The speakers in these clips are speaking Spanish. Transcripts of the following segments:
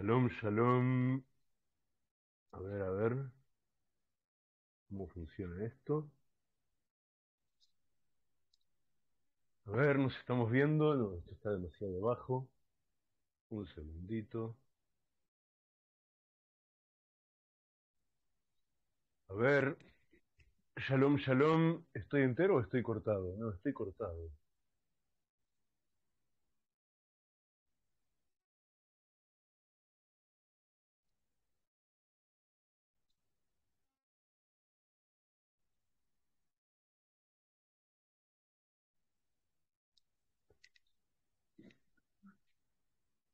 Shalom, shalom. A ver, a ver. ¿Cómo funciona esto? A ver, nos estamos viendo. No, esto está demasiado bajo. Un segundito. A ver. Shalom, shalom. ¿Estoy entero o estoy cortado? No, estoy cortado.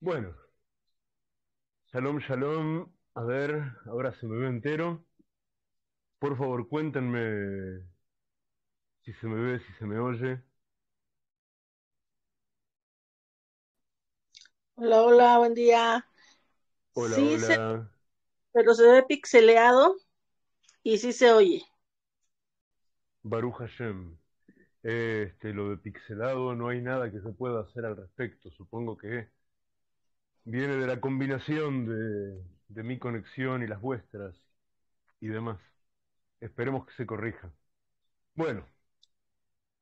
Bueno, shalom, shalom. A ver, ahora se me ve entero. Por favor, cuéntenme si se me ve, si se me oye. Hola, hola, buen día. Hola, Sí, se- hola. pero se ve pixeleado y sí se oye. Baruch Hashem. Este, lo de pixelado, no hay nada que se pueda hacer al respecto. Supongo que viene de la combinación de, de mi conexión y las vuestras y demás. Esperemos que se corrija. Bueno,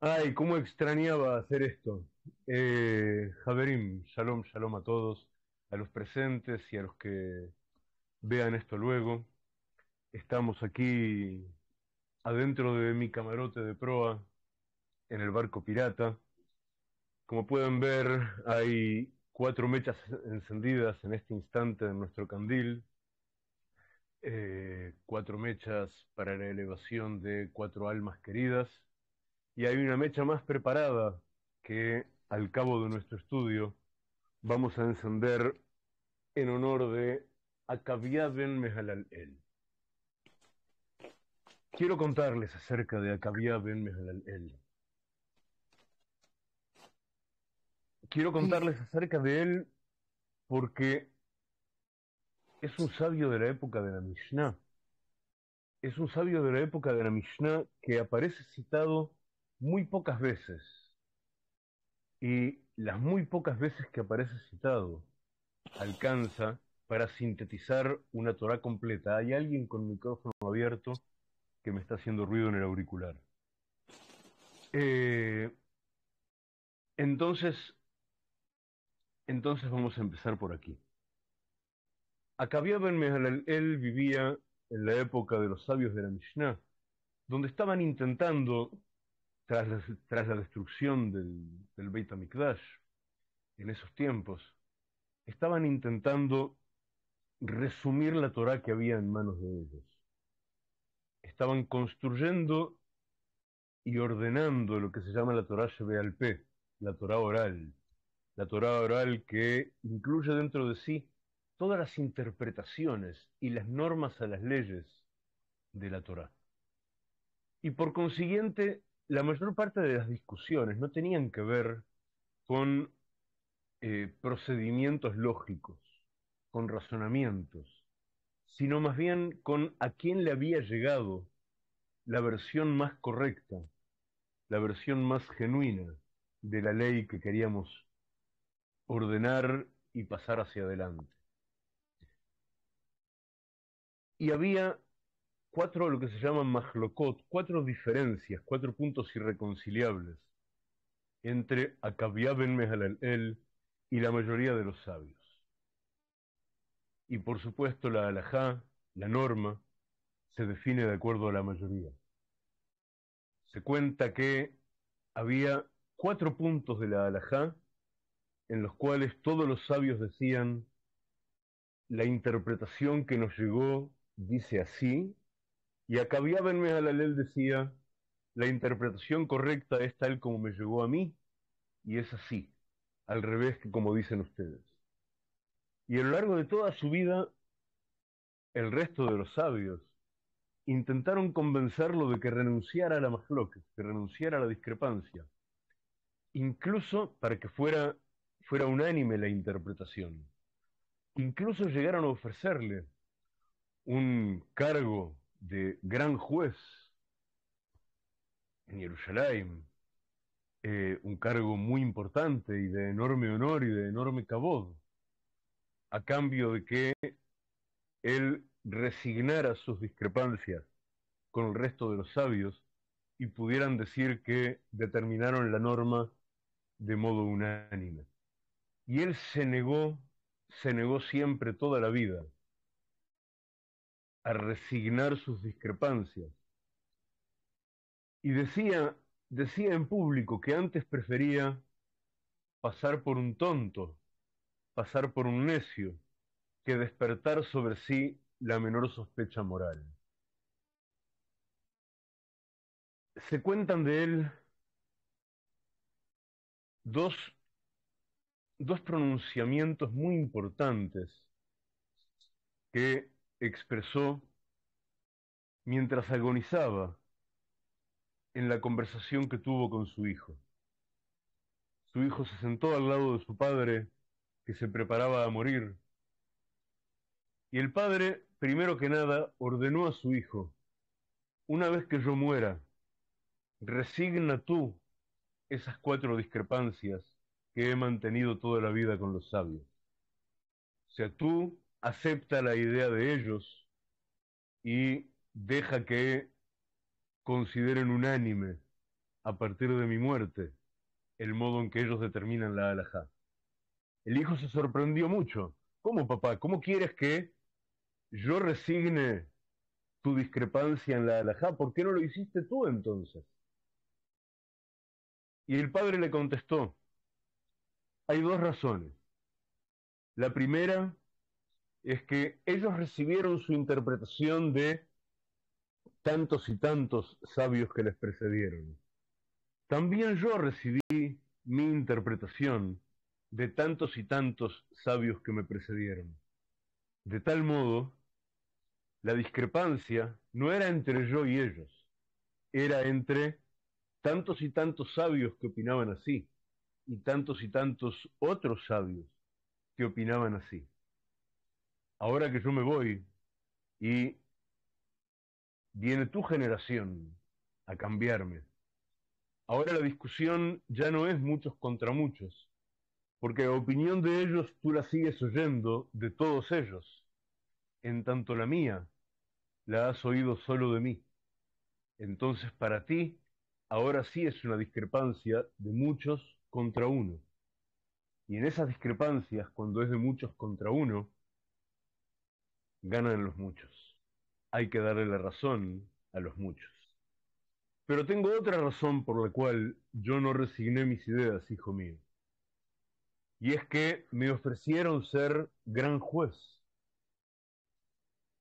ay, cómo extrañaba hacer esto. Eh, Javerim, shalom, shalom a todos, a los presentes y a los que vean esto luego. Estamos aquí adentro de mi camarote de proa, en el barco pirata. Como pueden ver, hay cuatro mechas encendidas en este instante en nuestro candil. Eh, cuatro mechas para la elevación de cuatro almas queridas. Y hay una mecha más preparada que al cabo de nuestro estudio vamos a encender en honor de Akavia ben Mehalal El. Quiero contarles acerca de Akavia ben Mehalal El. Quiero contarles acerca de él porque es un sabio de la época de la Mishnah. Es un sabio de la época de la Mishnah que aparece citado muy pocas veces. Y las muy pocas veces que aparece citado alcanza para sintetizar una Torah completa. Hay alguien con micrófono abierto que me está haciendo ruido en el auricular. Eh, entonces, entonces vamos a empezar por aquí. Acabia ben Mehalal él vivía en la época de los sabios de la Mishnah, donde estaban intentando, tras la, destrucción del, Beit HaMikdash, en esos tiempos, estaban intentando resumir la Torah que había en manos de ellos. Estaban construyendo y ordenando lo que se llama la Torah Shebealpé, la Torah oral, la Torah oral que incluye dentro de sí todas las interpretaciones y las normas a las leyes de la Torah. Y por consiguiente, la mayor parte de las discusiones no tenían que ver con eh, procedimientos lógicos, con razonamientos, sino más bien con a quién le había llegado la versión más correcta, la versión más genuina de la ley que queríamos ordenar y pasar hacia adelante. Y había cuatro, lo que se llaman mahlokot, cuatro diferencias, cuatro puntos irreconciliables entre Akabia ben Mehalal y la mayoría de los sabios. Y por supuesto la halajá, la norma, se define de acuerdo a la mayoría. Se cuenta que había cuatro puntos de la halajá en los cuales todos los sabios decían la interpretación que nos llegó dice así, y Acabia ben Mehalalel decía, la interpretación correcta es tal como me llegó a mí, y es así, al revés que como dicen ustedes. Y a lo largo de toda su vida, el resto de los sabios intentaron convencerlo de que renunciara a la masloque, que renunciara a la discrepancia, incluso para que fuera, fuera unánime la interpretación. Incluso llegaron a ofrecerle un cargo de gran juez en Jerusalén, eh, un cargo muy importante y de enorme honor y de enorme cabod. a cambio de que él resignara sus discrepancias con el resto de los sabios y pudieran decir que determinaron la norma de modo unánime. Y él se negó, se negó siempre toda la vida a resignar sus discrepancias. Y decía, decía en público que antes prefería pasar por un tonto, pasar por un necio, que despertar sobre sí la menor sospecha moral. Se cuentan de él dos, dos pronunciamientos muy importantes que expresó mientras agonizaba en la conversación que tuvo con su hijo. Su hijo se sentó al lado de su padre, que se preparaba a morir, y el padre, primero que nada, ordenó a su hijo, una vez que yo muera, resigna tú esas cuatro discrepancias que he mantenido toda la vida con los sabios. O sea, tú acepta la idea de ellos y deja que consideren unánime a partir de mi muerte el modo en que ellos determinan la alajá. El hijo se sorprendió mucho. ¿Cómo, papá? ¿Cómo quieres que yo resigne tu discrepancia en la alajá? ¿Por qué no lo hiciste tú entonces? Y el padre le contestó, hay dos razones. La primera es que ellos recibieron su interpretación de tantos y tantos sabios que les precedieron. También yo recibí mi interpretación de tantos y tantos sabios que me precedieron. De tal modo, la discrepancia no era entre yo y ellos, era entre tantos y tantos sabios que opinaban así y tantos y tantos otros sabios que opinaban así. Ahora que yo me voy y viene tu generación a cambiarme, ahora la discusión ya no es muchos contra muchos, porque la opinión de ellos tú la sigues oyendo de todos ellos, en tanto la mía la has oído solo de mí. Entonces para ti ahora sí es una discrepancia de muchos contra uno. Y en esas discrepancias, cuando es de muchos contra uno, ganan los muchos. Hay que darle la razón a los muchos. Pero tengo otra razón por la cual yo no resigné mis ideas, hijo mío. Y es que me ofrecieron ser gran juez.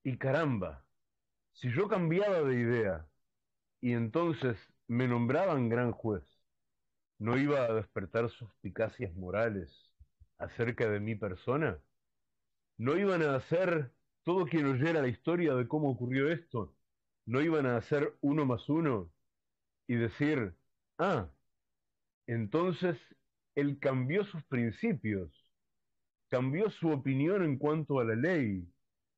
Y caramba, si yo cambiaba de idea y entonces me nombraban gran juez, ¿no iba a despertar suspicacias morales acerca de mi persona? ¿No iban a hacer todo quien oyera la historia de cómo ocurrió esto? ¿No iban a hacer uno más uno y decir, ah, entonces él cambió sus principios, cambió su opinión en cuanto a la ley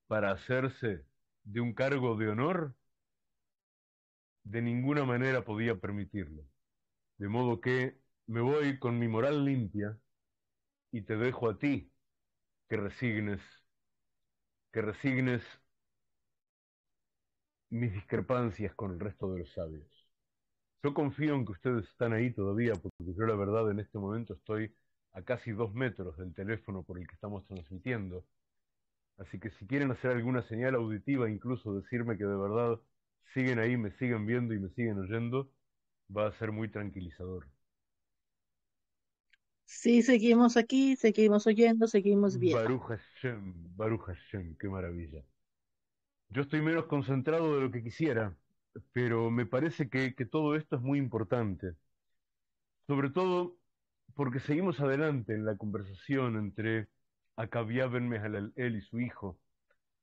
para hacerse de un cargo de honor? de ninguna manera podía permitirlo. De modo que me voy con mi moral limpia y te dejo a ti que resignes, que resignes mis discrepancias con el resto de los sabios. Yo confío en que ustedes están ahí todavía, porque yo la verdad en este momento estoy a casi dos metros del teléfono por el que estamos transmitiendo. Así que si quieren hacer alguna señal auditiva, incluso decirme que de verdad siguen ahí, me siguen viendo y me siguen oyendo, va a ser muy tranquilizador. Sí, seguimos aquí, seguimos oyendo, seguimos viendo. Baruch Hashem, Baruch Hashem, qué maravilla. Yo estoy menos concentrado de lo que quisiera, pero me parece que, que todo esto es muy importante. Sobre todo porque seguimos adelante en la conversación entre Akabia Ben Mehalel y su hijo,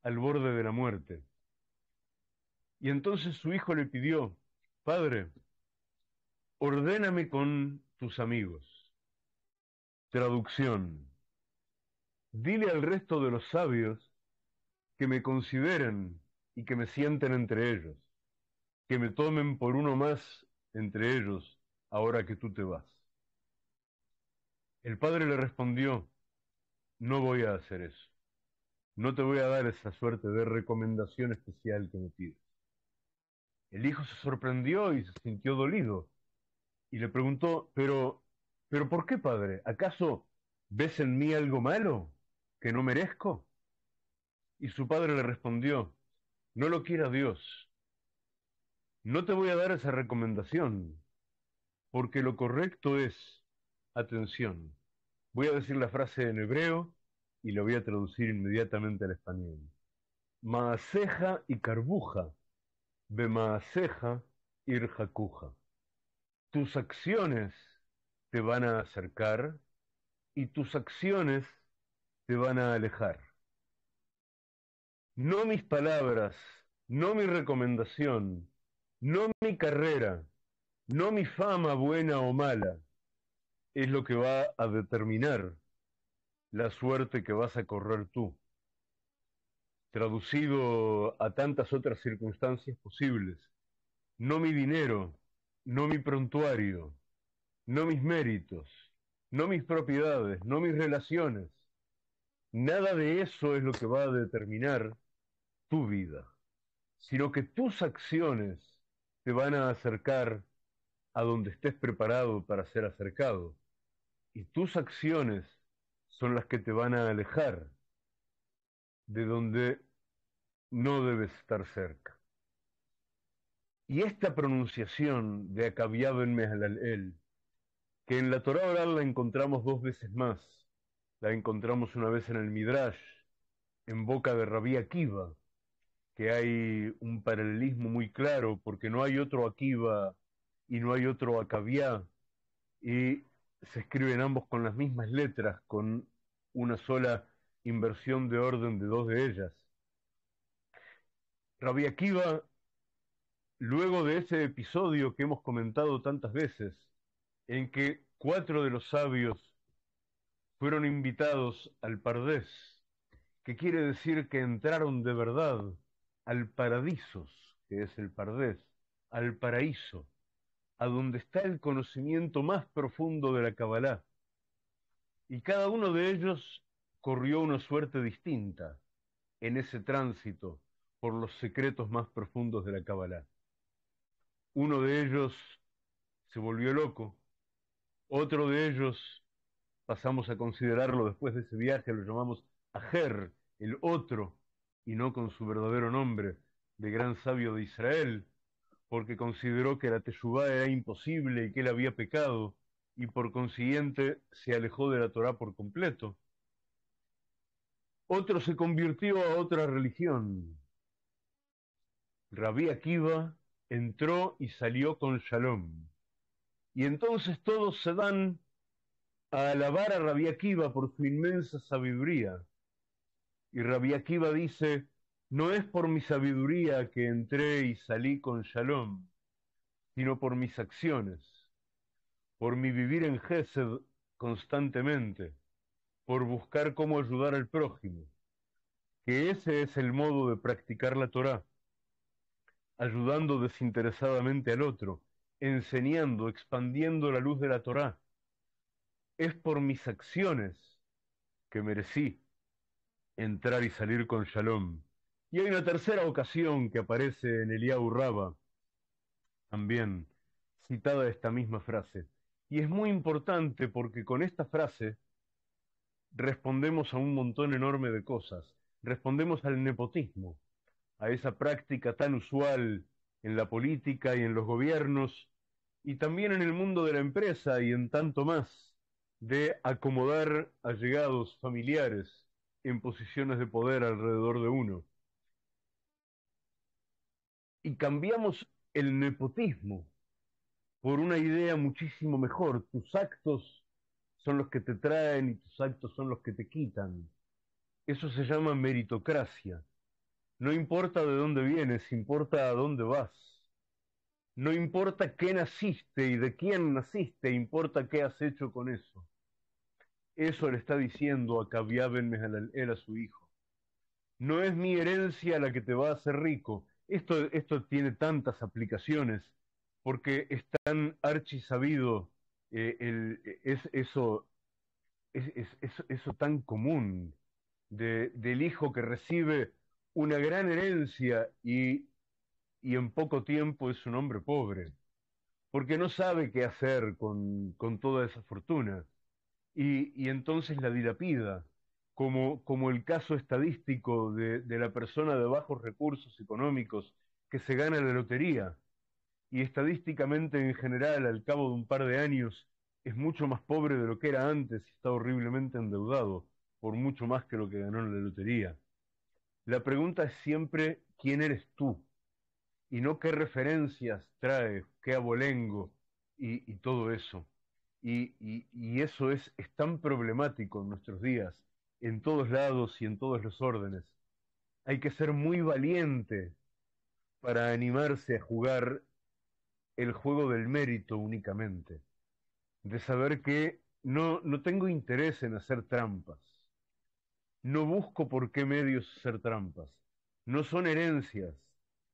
al borde de la muerte. Y entonces su hijo le pidió, Padre, ordéname con tus amigos. Traducción. Dile al resto de los sabios que me consideren y que me sienten entre ellos, que me tomen por uno más entre ellos ahora que tú te vas. El padre le respondió, no voy a hacer eso. no te voy a dar esa suerte de recomendación especial que me pides. El hijo se sorprendió y se sintió dolido y le preguntó, pero, pero ¿por qué, padre? ¿Acaso ves en mí algo malo que no merezco? Y su padre le respondió, no lo quiera Dios. No te voy a dar esa recomendación, porque lo correcto es, atención, voy a decir la frase en hebreo y lo voy a traducir inmediatamente al español. Maaseja y carbuja, bemaaseja irjacuja. Tus acciones te van a acercar y tus acciones te van a alejar. No mis palabras, no mi recomendación, no mi carrera, no mi fama buena o mala, es lo que va a determinar la suerte que vas a correr tú. Traducido a tantas otras circunstancias posibles, no mi dinero, no mi prontuario, no mis méritos, no mis propiedades, no mis relaciones. Nada de eso es lo que va a determinar tu vida, sino que tus acciones te van a acercar a donde estés preparado para ser acercado. Y tus acciones son las que te van a alejar de donde no debes estar cerca. Y esta pronunciación de Akabiab en Mehalalel, que en la Torah oral la encontramos dos veces más, la encontramos una vez en el Midrash, en boca de Rabí Akiva, que hay un paralelismo muy claro, porque no hay otro Akiva y no hay otro Akabiá, y se escriben ambos con las mismas letras, con una sola inversión de orden de dos de ellas. Rabbi Akiva, luego de ese episodio que hemos comentado tantas veces, en que cuatro de los sabios fueron invitados al Pardés, que quiere decir que entraron de verdad al paradisos, que es el Pardés, al paraíso, a donde está el conocimiento más profundo de la Kabbalah. Y cada uno de ellos corrió una suerte distinta en ese tránsito por los secretos más profundos de la Kabbalah. Uno de ellos se volvió loco, otro de ellos pasamos a considerarlo después de ese viaje, lo llamamos Ajer, el otro, y no con su verdadero nombre, de gran sabio de Israel, porque consideró que la Teshuvá era imposible y que él había pecado, y por consiguiente se alejó de la Torá por completo. Otro se convirtió a otra religión. Rabí Akiva entró y salió con Shalom. Y entonces todos se dan a alabar a Rabí Akiva por su inmensa sabiduría. Y Rabí Akiva dice, no es por mi sabiduría que entré y salí con Shalom, sino por mis acciones, por mi vivir en Gesed constantemente, por buscar cómo ayudar al prójimo, que ese es el modo de practicar la Torah, ayudando desinteresadamente al otro, enseñando, expandiendo la luz de la Torah. Es por mis acciones que merecí entrar y salir con Shalom y hay una tercera ocasión que aparece en Eliyahu Raba, también citada esta misma frase. Y es muy importante porque con esta frase respondemos a un montón enorme de cosas. Respondemos al nepotismo, a esa práctica tan usual en la política y en los gobiernos, y también en el mundo de la empresa y en tanto más, de acomodar allegados familiares en posiciones de poder alrededor de uno y cambiamos el nepotismo por una idea muchísimo mejor. Tus actos son los que te traen y tus actos son los que te quitan. Eso se llama meritocracia. No importa de dónde vienes, importa a dónde vas. No importa qué naciste y de quién naciste, importa qué has hecho con eso. Eso le está diciendo a Kabiaben él a su hijo. No es mi herencia la que te va a hacer rico, esto, esto tiene tantas aplicaciones porque es tan archisabido, eh, es, eso, es, es, eso tan común de, del hijo que recibe una gran herencia y, y, en poco tiempo es un hombre pobre, porque no sabe qué hacer con, con toda esa fortuna y, y, entonces la dilapida, como, como el caso estadístico de, de la persona de bajos recursos económicos que se gana la lotería y estadísticamente en general al cabo de un par de años es mucho más pobre de lo que era antes y está horriblemente endeudado por mucho más que lo que ganó en la lotería. La pregunta es siempre quién eres tú y no qué referencias traes, qué abolengo y, todo eso. Y, y, y eso es, es tan problemático en nuestros días, en todos lados y en todos los órdenes. Hay que ser muy valiente para animarse a jugar el juego del mérito únicamente de saber que no, no tengo interés en hacer trampas. No busco por qué medios hacer trampas. No son herencias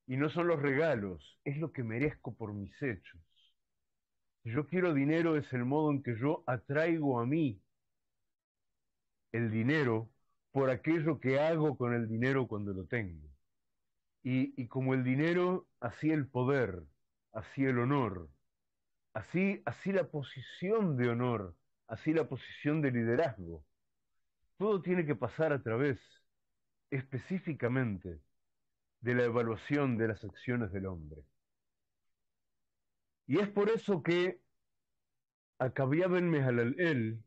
y no son los regalos, es lo que merezco por mis hechos. Yo quiero dinero es el modo en que yo atraigo a mí el dinero por aquello que hago con el dinero cuando lo tengo. Y, y como el dinero, así el poder, así el honor, así, así la posición de honor, así la posición de liderazgo. Todo tiene que pasar a través específicamente de la evaluación de las acciones del hombre. Y es por eso que Acabia Ben Mehalalel,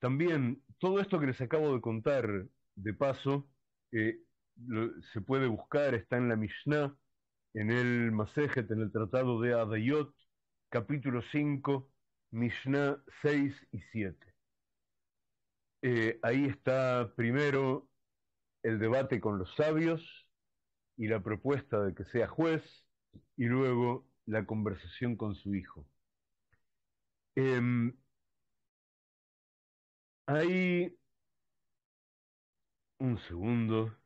también todo esto que les acabo de contar de paso, eh, se puede buscar, está en la Mishnah, en el Masejet, en el Tratado de Adayot, capítulo 5, Mishnah 6 y 7. Eh, ahí está primero el debate con los sabios y la propuesta de que sea juez y luego la conversación con su hijo. Eh, hay un segundo.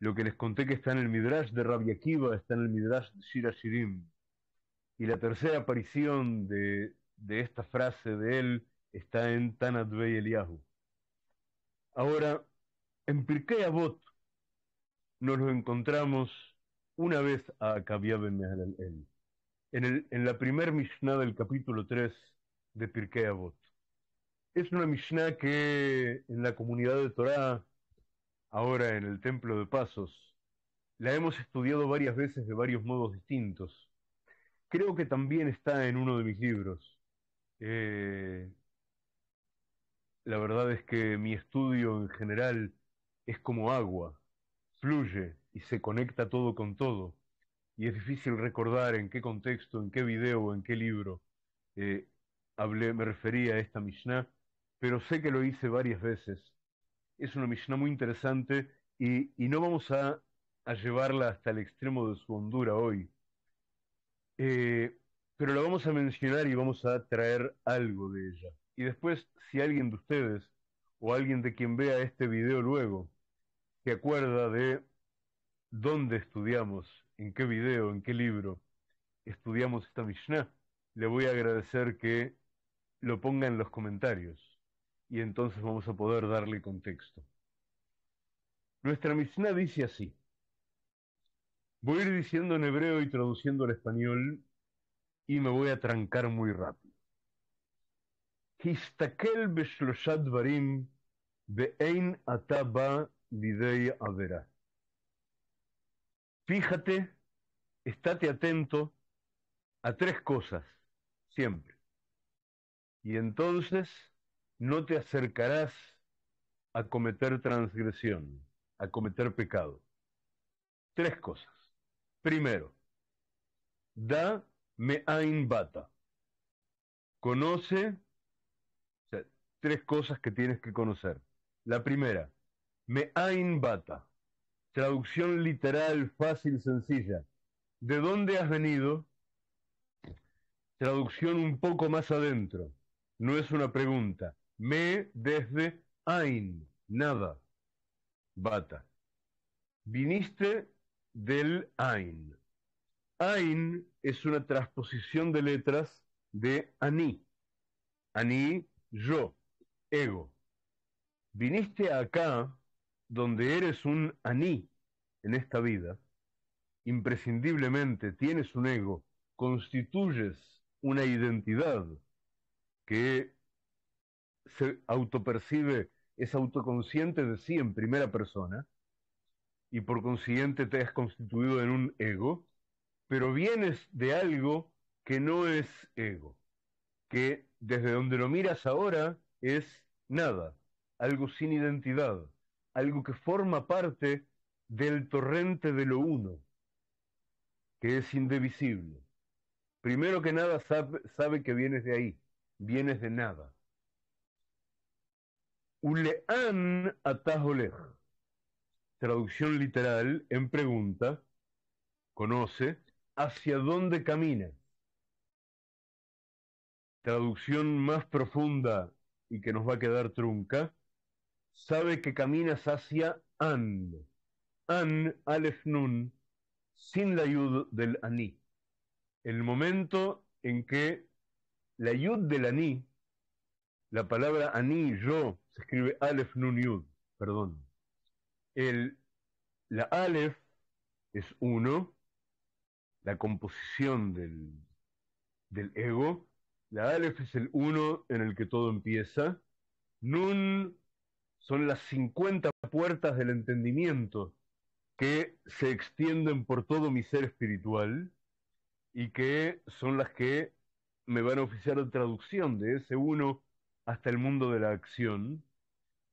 Lo que les conté que está en el Midrash de Rabbi Akiva está en el Midrash de Shira Shirim. Y la tercera aparición de, de esta frase de él está en Tanat Bey Eliyahu. Ahora, en Pirkei Avot nos lo encontramos una vez a Mehalel, en, el, en la primer Mishnah del capítulo 3 de Pirkei Avot. Es una Mishnah que en la comunidad de Torah, ahora en el Templo de Pasos, la hemos estudiado varias veces de varios modos distintos creo que también está en uno de mis libros. Eh, la verdad es que mi estudio en general es como agua, fluye y se conecta todo con todo. Y es difícil recordar en qué contexto, en qué video en qué libro eh, hablé, me refería a esta Mishnah, pero sé que lo hice varias veces. Es una Mishnah muy interesante y, no vamos a, a llevarla hasta el extremo de su hondura hoy eh, pero la vamos a mencionar y vamos a traer algo de ella. Y después, si alguien de ustedes o alguien de quien vea este video luego se acuerda de dónde estudiamos, en qué video, en qué libro estudiamos esta Mishnah, le voy a agradecer que lo ponga en los comentarios y entonces vamos a poder darle contexto. Nuestra Mishnah dice así. Voy a ir diciendo en hebreo y traduciendo al español y me voy a trancar muy rápido. Histakel בשלושה דברים ואין אתה בא לידי עבירה. Fíjate, estate atento a tres cosas, siempre. Y entonces no te acercarás a cometer transgresión, a cometer pecado. Tres cosas. Primero, da me'ain bata. Conoce o sea, tres cosas que tienes que conocer. La primera, me'ain bata. Traducción literal, fácil, sencilla. ¿De dónde has venido? Traducción un poco más adentro. No es una pregunta. Me desde ain, nada. Bata. Viniste del Ain. Ain es una transposición de letras de Ani. Ani, yo, ego. viniste acá donde eres un aní en esta vida, imprescindiblemente tienes un ego, constituyes una identidad que se autopercibe, es autoconsciente de sí en primera persona, y por consiguiente te has constituido en un ego, pero vienes de algo que no es ego, que desde donde lo miras ahora es nada, algo sin identidad, algo que forma parte del torrente de lo uno, que es indivisible. Primero que nada sabe, sabe que vienes de ahí, vienes de nada. Ulean atajolej. Traducción literal en pregunta, conoce, hacia dónde camina. Traducción más profunda y que nos va a quedar trunca, sabe que caminas hacia An. An, Alef Nun, sin la yud del Ani. El momento en que la yud del Ani, la palabra Ani, yo, se escribe Alef Nun Yud, perdón. El, la Aleph es uno, la composición del, del ego. La Aleph es el uno en el que todo empieza. Nun son las 50 puertas del entendimiento que se extienden por todo mi ser espiritual y que son las que me van a oficiar de traducción de ese uno hasta el mundo de la acción.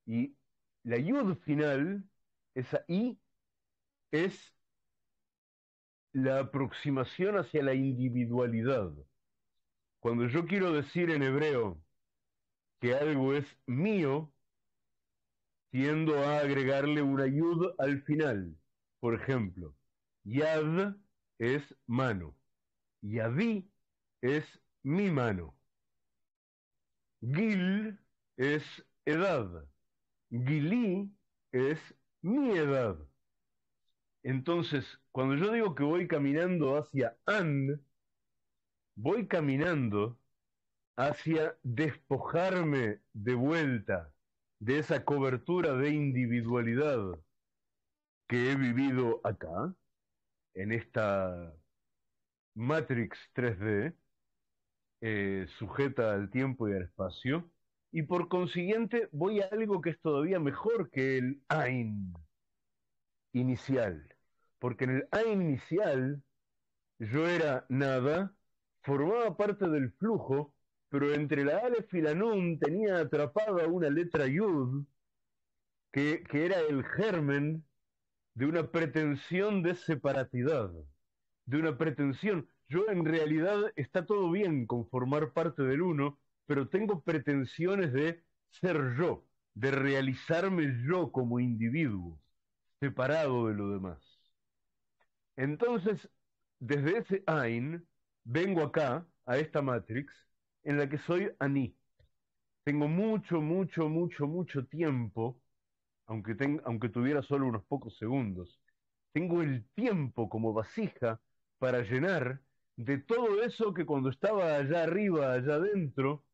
Y la yud final, esa i, es la aproximación hacia la individualidad. Cuando yo quiero decir en hebreo que algo es mío, tiendo a agregarle una yud al final. Por ejemplo, yad es mano, yadí es mi mano, gil es edad, gilí es mi edad. Entonces, cuando yo digo que voy caminando hacia an, voy caminando hacia despojarme de vuelta de esa cobertura de individualidad que he vivido acá, en esta Matrix 3D, eh, sujeta al tiempo y al espacio, y por consiguiente voy a algo que es todavía mejor que el Ain inicial, porque en el Ain inicial yo era nada, formaba parte del flujo, pero entre la Aleph y la Nun tenía atrapada una letra Yud, que, que era el germen de una pretensión de separatidad, de una pretensión. Yo en realidad está todo bien con formar parte del uno, pero tengo pretensiones de ser yo, de realizarme yo como individuo, separado de lo demás. Entonces, desde ese Ain, vengo acá, a esta Matrix, en la que soy Aní. Tengo mucho, mucho, mucho, mucho tiempo, aunque, ten, aunque tuviera solo unos pocos segundos. Tengo el tiempo como vasija para llenar de todo eso que cuando estaba allá arriba, allá adentro,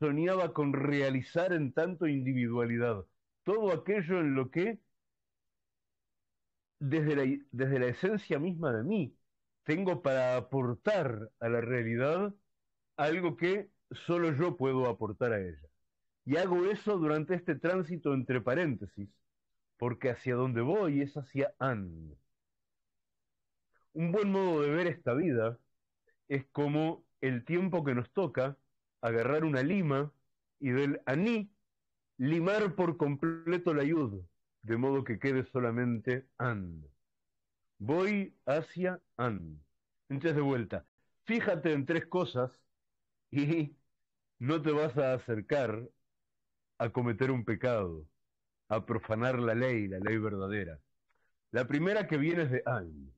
soñaba con realizar en tanto individualidad. Todo aquello en lo que, desde desde la esencia misma de mí, tengo para aportar a la realidad algo que solo yo puedo aportar a ella. Y hago eso durante este tránsito entre paréntesis, porque hacia donde voy es hacia An. Un buen modo de ver esta vida es como el tiempo que nos toca agarrar una lima y del aní limar por completo la yud, de modo que quede solamente an. Voy hacia an. Entonces de vuelta, fíjate en tres cosas y no te vas a acercar a cometer un pecado, a profanar la ley, la ley verdadera. La primera que vienes de an,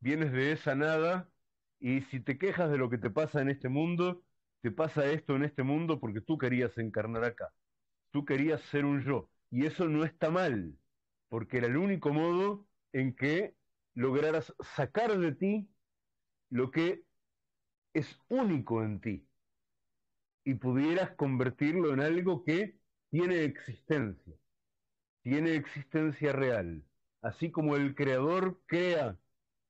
vienes de esa nada y si te quejas de lo que te pasa en este mundo, te pasa esto en este mundo porque tú querías encarnar acá, tú querías ser un yo y eso no está mal, porque era el único modo en que lograras sacar de ti lo que es único en ti y pudieras convertirlo en algo que tiene existencia. tiene existencia real, así como el creador crea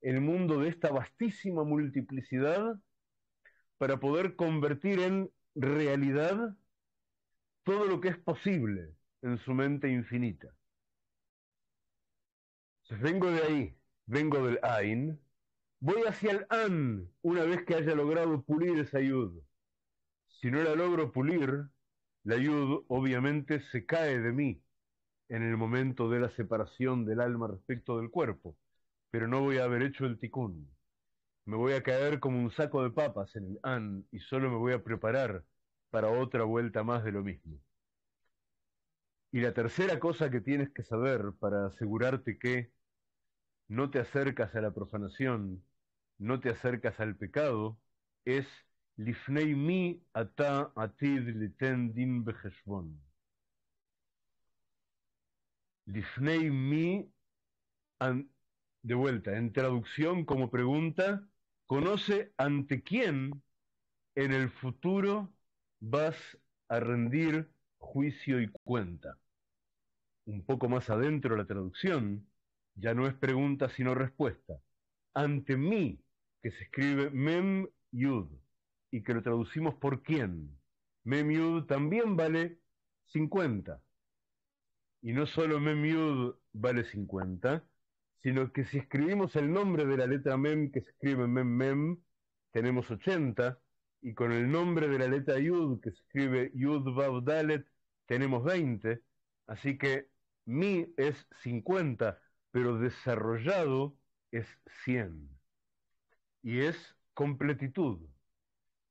el mundo de esta vastísima multiplicidad para poder convertir en realidad todo lo que es posible en su mente infinita. Vengo de ahí, vengo del Ain, voy hacia el An una vez que haya logrado pulir esa yud. Si no la logro pulir, la yud obviamente se cae de mí en el momento de la separación del alma respecto del cuerpo, pero no voy a haber hecho el tikkun. Me voy a caer como un saco de papas en el An y solo me voy a preparar para otra vuelta más de lo mismo. Y la tercera cosa que tienes que saber para asegurarte que no te acercas a la profanación, no te acercas al pecado, es Lifnei mi ata atid liten din beheshbon. Lifnei mi, de vuelta, en traducción como pregunta, conoce ante quién en el futuro vas a rendir juicio y cuenta. Un poco más adentro la traducción, ya no es pregunta sino respuesta. Ante mí, que se escribe mem yud, y que lo traducimos por quién. Mem yud también vale 50. Y no solo mem yud vale 50, sino que si escribimos el nombre de la letra mem que se escribe mem mem, tenemos 80, y con el nombre de la letra Yud, que se escribe Yud Vav Dalet, tenemos 20, así que mi es 50, pero desarrollado es 100. Y es completitud.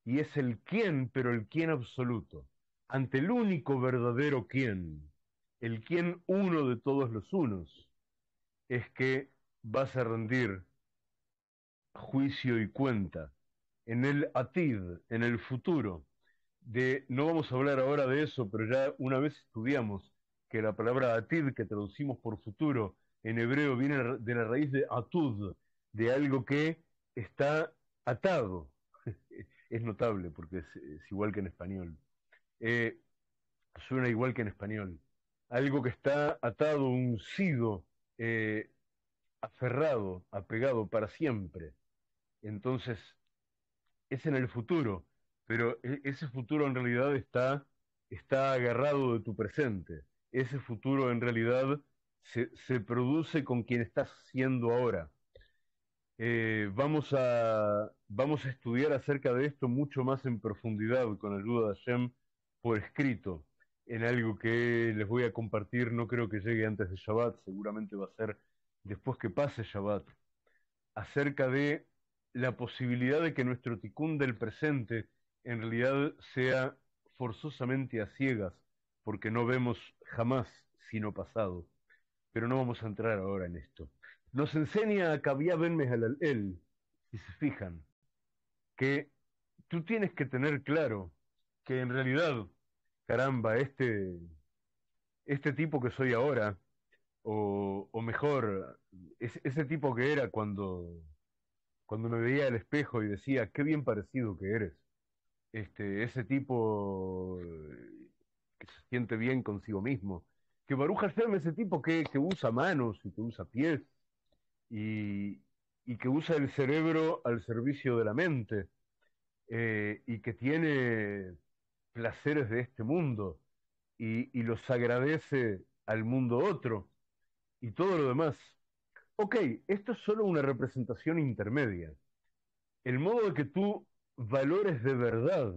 Y es el quién, pero el quién absoluto. Ante el único verdadero quién, el quién uno de todos los unos, es que vas a rendir juicio y cuenta en el atid, en el futuro. De, no vamos a hablar ahora de eso, pero ya una vez estudiamos que la palabra atid, que traducimos por futuro, en hebreo viene de la raíz de atud, de algo que está atado. es notable porque es, igual que en español. Eh, suena igual que en español. Algo que está atado, uncido, eh, aferrado, apegado para siempre. Entonces, es en el futuro, pero e, ese futuro en realidad está, está agarrado de tu presente. Ese futuro en realidad se, produce con quien estás siendo ahora. Eh, vamos, a, vamos a estudiar acerca de esto mucho más en profundidad con ayuda de Hashem por escrito, en algo que les voy a compartir, no creo que llegue antes de Shabbat, seguramente va a ser después que pase Shabbat, acerca de la posibilidad de que nuestro ticún del presente en realidad sea forzosamente a ciegas, porque no vemos jamás sino pasado. Pero no vamos a entrar ahora en esto. Nos enseña Kabia Ben él, si se fijan, que tú tienes que tener claro que en realidad, caramba, este, este tipo que soy ahora, o, o mejor, ese tipo que era cuando cuando me veía al espejo y decía, qué bien parecido que eres. Este, ese tipo eh, que se siente bien consigo mismo. Que Baruch Hashem, ese tipo que, que usa manos y que usa pies y, y, que usa el cerebro al servicio de la mente eh, y que tiene placeres de este mundo y, y los agradece al mundo otro y todo lo demás ok, esto es solo una representación intermedia. El modo de que tú valores de verdad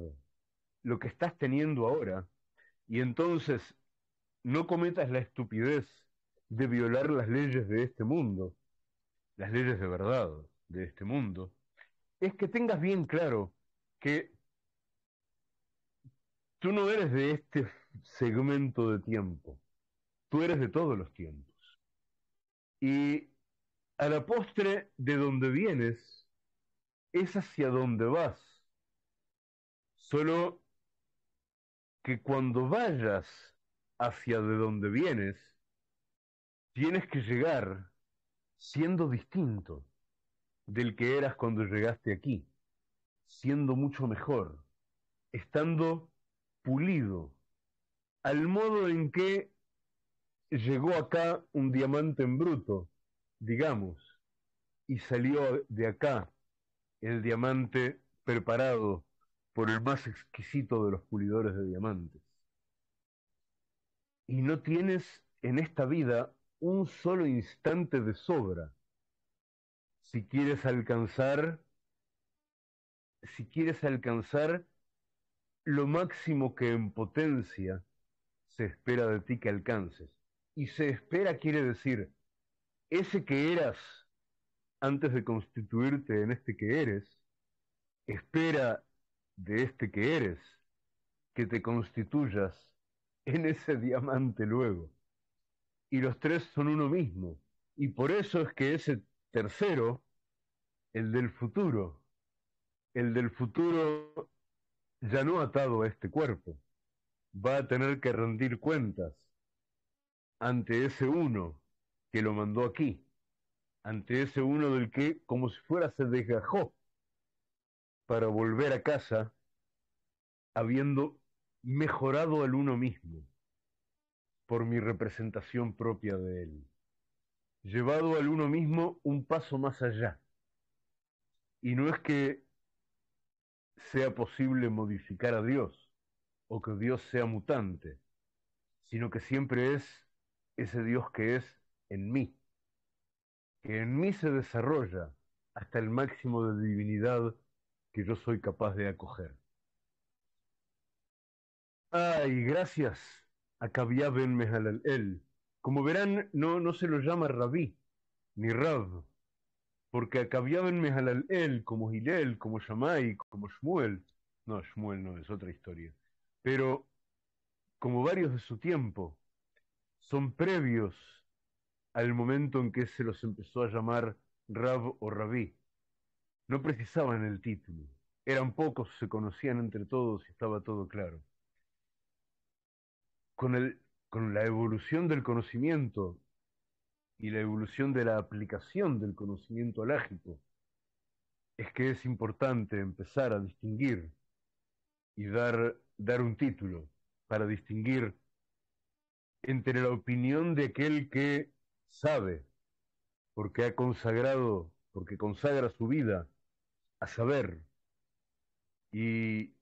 lo que estás teniendo ahora y entonces no cometas la estupidez de violar las leyes de este mundo, las leyes de verdad de este mundo, es que tengas bien claro que tú no eres de este segmento de tiempo, tú eres de todos los tiempos. Y a la postre de donde vienes es hacia donde vas. Solo que cuando vayas hacia de donde vienes, tienes que llegar siendo distinto del que eras cuando llegaste aquí, siendo mucho mejor, estando pulido, al modo en que llegó acá un diamante en bruto, digamos, y salió de acá el diamante preparado por el más exquisito de los pulidores de diamantes. Y no tienes en esta vida un solo instante de sobra si quieres alcanzar si quieres alcanzar lo máximo que en potencia se espera de ti que alcances. Y se espera quiere decir, ese que eras antes de constituirte en este que eres, espera de este que eres que te constituyas en ese diamante luego. Y los tres son uno mismo. Y por eso es que ese tercero, el del futuro, el del futuro ya no atado a este cuerpo, va a tener que rendir cuentas ante ese uno que lo mandó aquí, ante ese uno del que como si fuera se desgajó para volver a casa habiendo mejorado al uno mismo por mi representación propia de él, llevado al uno mismo un paso más allá. Y no es que sea posible modificar a Dios o que Dios sea mutante, sino que siempre es ese Dios que es en mí, que en mí se desarrolla hasta el máximo de divinidad que yo soy capaz de acoger. Ay, gracias a Kabia Ben Mehalal. Como verán, no, no se lo llama Rabí, ni Rab, porque acabiaban Mehalalel, como Gilel, como Shammai, como Shmuel, no, Shmuel no, es otra historia, pero como varios de su tiempo, son previos al momento en que se los empezó a llamar Rab o Rabí. No precisaban el título, eran pocos, se conocían entre todos y estaba todo claro. Con, el, con la evolución del conocimiento y la evolución de la aplicación del conocimiento alágico, es que es importante empezar a distinguir y dar, dar un título para distinguir entre la opinión de aquel que sabe, porque ha consagrado, porque consagra su vida a saber y,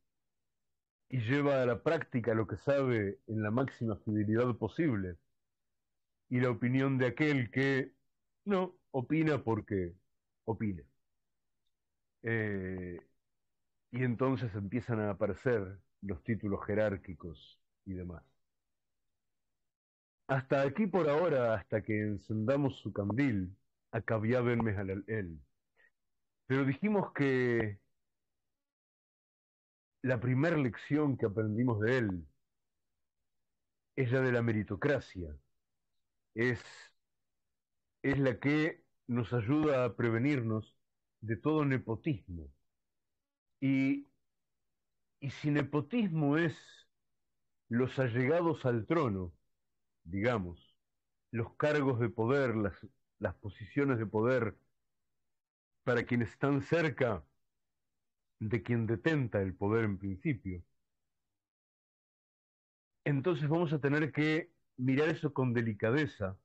y lleva a la práctica lo que sabe en la máxima fidelidad posible, y la opinión de aquel que no opina porque opina. Eh, y entonces empiezan a aparecer los títulos jerárquicos y demás. Hasta aquí por ahora, hasta que encendamos su candil, al él. Pero dijimos que la primera lección que aprendimos de él es la de la meritocracia, es, es la que nos ayuda a prevenirnos de todo nepotismo. Y, y si nepotismo es los allegados al trono, digamos, los cargos de poder, las, las posiciones de poder para quienes están cerca de quien detenta el poder en principio, entonces vamos a tener que mirar eso con delicadeza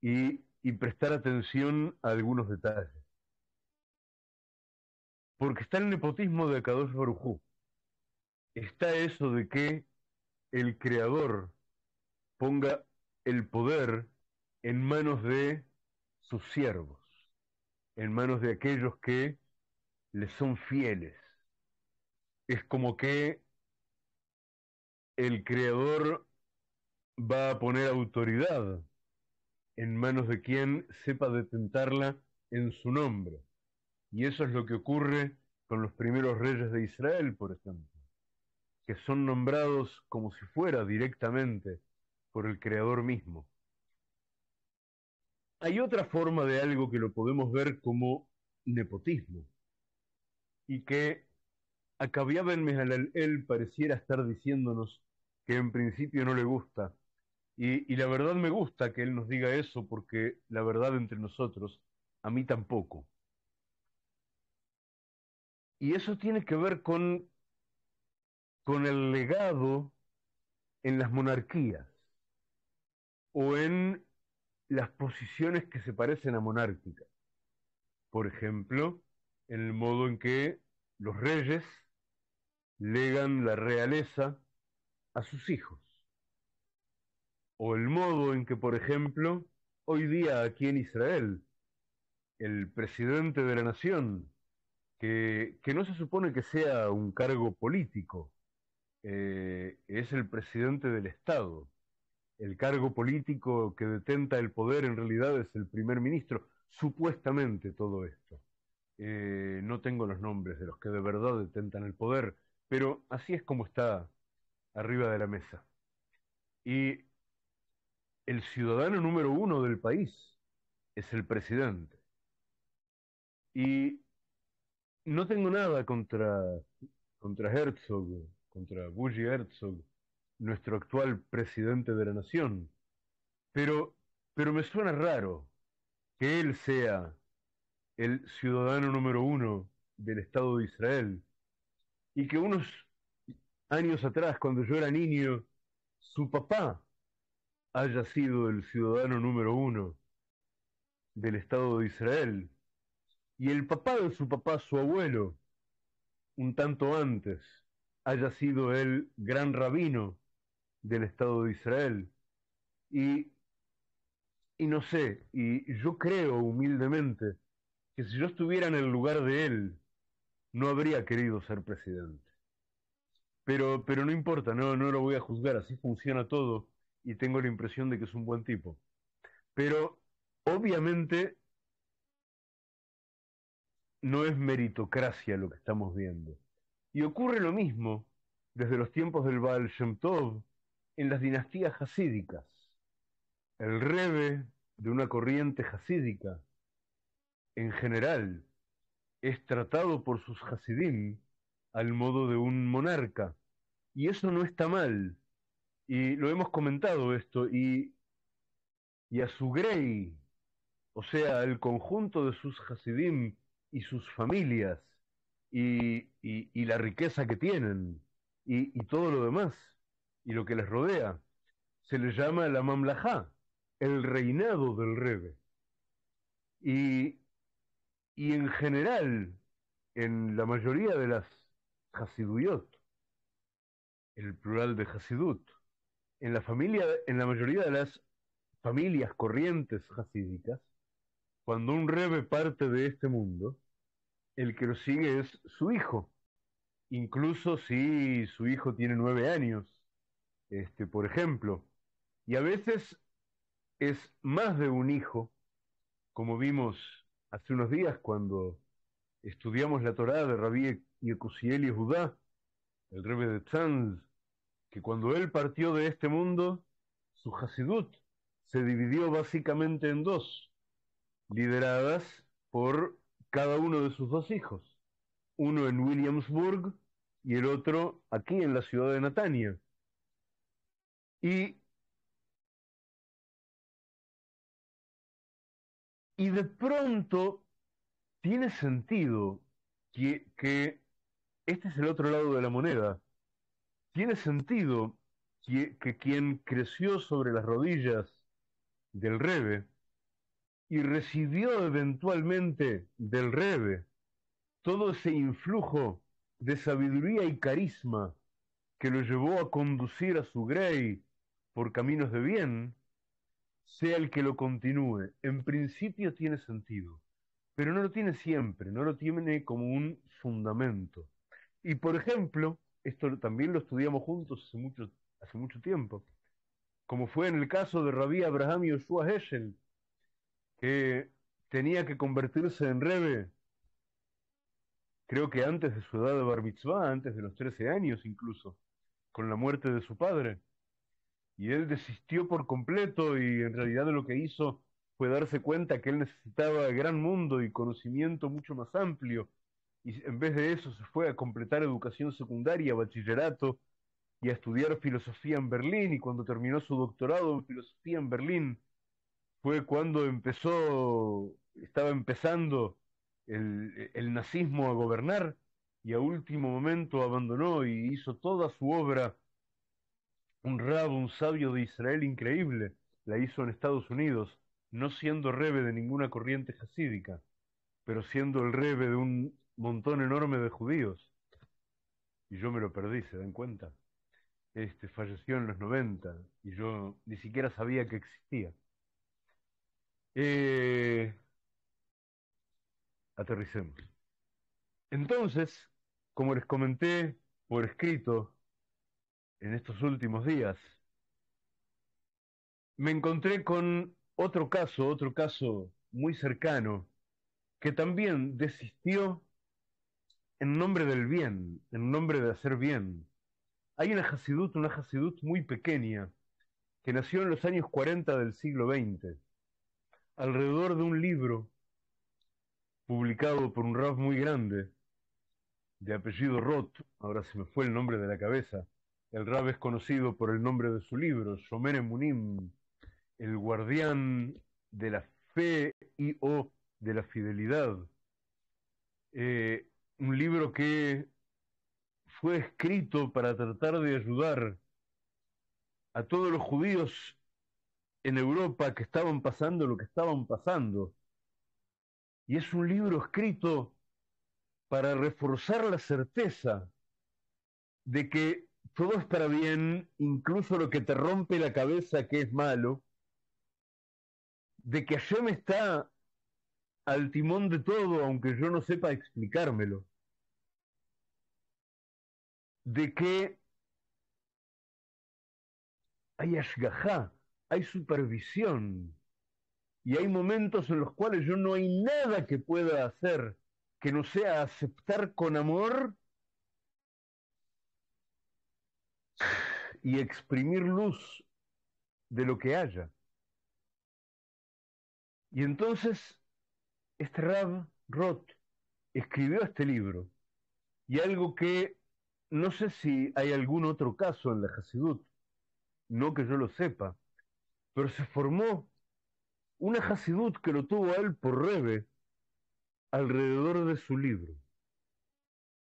y, y prestar atención a algunos detalles. Porque está el nepotismo de Kadosh Barujú. Está eso de que el creador ponga el poder en manos de sus siervos, en manos de aquellos que le son fieles. Es como que el creador va a poner autoridad en manos de quien sepa detentarla en su nombre. Y eso es lo que ocurre con los primeros reyes de Israel, por ejemplo, que son nombrados como si fuera directamente por el Creador mismo. Hay otra forma de algo que lo podemos ver como nepotismo, y que a Ben él pareciera estar diciéndonos que en principio no le gusta y, la verdad me gusta que él nos diga eso porque la verdad entre nosotros, a mí tampoco. Y eso tiene que ver con, con el legado en las monarquías. o en las posiciones que se parecen a monárquicas. Por ejemplo, en el modo en que los reyes legan la realeza a sus hijos. O el modo en que, por ejemplo, hoy día aquí en Israel, el presidente de la nación, que, que no se supone que sea un cargo político, eh, es el presidente del Estado. El cargo político que detenta el poder en realidad es el primer ministro, supuestamente todo esto. Eh, no tengo los nombres de los que de verdad detentan el poder, pero así es como está arriba de la mesa. Y el ciudadano número uno del país es el presidente. Y no tengo nada contra, contra Herzog, contra Bougie Herzog, nuestro actual presidente de la nación, pero, pero me suena raro que él sea el ciudadano número uno del Estado de Israel y que unos años atrás, cuando yo era niño, su papá haya sido el ciudadano número uno del Estado de Israel y el papá de su papá, su abuelo, un tanto antes, haya sido el gran rabino del Estado de Israel. Y, y no sé, y yo creo humildemente que si yo estuviera en el lugar de él, no habría querido ser presidente. Pero, pero no importa, no, no lo voy a juzgar, así funciona todo y tengo la impresión de que es un buen tipo. Pero obviamente no es meritocracia lo que estamos viendo. Y ocurre lo mismo desde los tiempos del Baal Shem Tov en las dinastías hasídicas. El rebe de una corriente hasídica, en general, es tratado por sus hasidim al modo de un monarca. Y eso no está mal. Y lo hemos comentado esto. Y, y a su grey, o sea, al conjunto de sus hasidim y sus familias, y, y, la riqueza que tienen, y, y, todo lo demás, y lo que les rodea, se le llama la mamlajá, el reinado del rebe. Y, y en general, en la mayoría de las Hasiduyot, el plural de Hasidut, en la familia, en la mayoría de las familias corrientes hasídicas, cuando un rebe parte de este mundo, el que lo sigue es su hijo, incluso si su hijo tiene nueve años, este, por ejemplo, y a veces es más de un hijo, como vimos hace unos días cuando estudiamos la Torá de Rabí Yekusiel y Judá, el rebe de Tzanz, que cuando él partió de este mundo, su Hasidut se dividió básicamente en dos, lideradas por cada uno de sus dos hijos, uno en Williamsburg y el otro aquí en la ciudad de Natania. Y, y de pronto tiene sentido que, este es el otro lado de la moneda. Tiene sentido que, que quien creció sobre las rodillas del Rebe y recibió eventualmente del Rebe todo ese influjo de sabiduría y carisma que lo llevó a conducir a su Grey por caminos de bien, sea el que lo continúe. En principio tiene sentido, pero no lo tiene siempre, no lo tiene como un fundamento. Y por ejemplo, esto también lo estudiamos juntos hace mucho, hace mucho tiempo, como fue en el caso de Rabí Abraham Yoshua Heschel, que tenía que convertirse en Rebe, creo que antes de su edad de bar mitzvah, antes de los 13 años incluso, con la muerte de su padre. Y él desistió por completo y en realidad lo que hizo fue darse cuenta que él necesitaba gran mundo y conocimiento mucho más amplio. Y en vez de eso se fue a completar educación secundaria, bachillerato y a estudiar filosofía en Berlín. Y cuando terminó su doctorado en filosofía en Berlín, fue cuando empezó, estaba empezando el, el nazismo a gobernar y a último momento abandonó y hizo toda su obra un rabo, un sabio de Israel increíble, la hizo en Estados Unidos, no siendo rebe de ninguna corriente jasídica, pero siendo el rebe de un montón enorme de judíos. Y yo me lo perdí, ¿se dan cuenta? Este falleció en los 90 y yo ni siquiera sabía que existía. Eh, aterricemos. Entonces, como les comenté por escrito en estos últimos días, me encontré con otro caso, otro caso muy cercano, que también desistió en nombre del bien, en nombre de hacer bien. Hay una Hasidut, una Hasidut muy pequeña, que nació en los años 40 del siglo XX, alrededor de un libro publicado por un rab muy grande, de apellido Roth, ahora se me fue el nombre de la cabeza, el rab es conocido por el nombre de su libro, Shomer Munim, el guardián de la fe y o de la fidelidad. Eh, un libro que fue escrito para tratar de ayudar a todos los judíos en Europa que estaban pasando lo que estaban pasando. Y es un libro escrito para reforzar la certeza de que todo es para bien, incluso lo que te rompe la cabeza que es malo, de que Hashem está al timón de todo, aunque yo no sepa explicármelo, de que hay ashgajá, hay supervisión, y hay momentos en los cuales yo no hay nada que pueda hacer que no sea aceptar con amor y exprimir luz de lo que haya. Y entonces este Rab Roth escribió este libro y algo que no sé si hay algún otro caso en la Hasidut, no que yo lo sepa, pero se formó una Hasidut que lo tuvo a él por Rebe alrededor de su libro.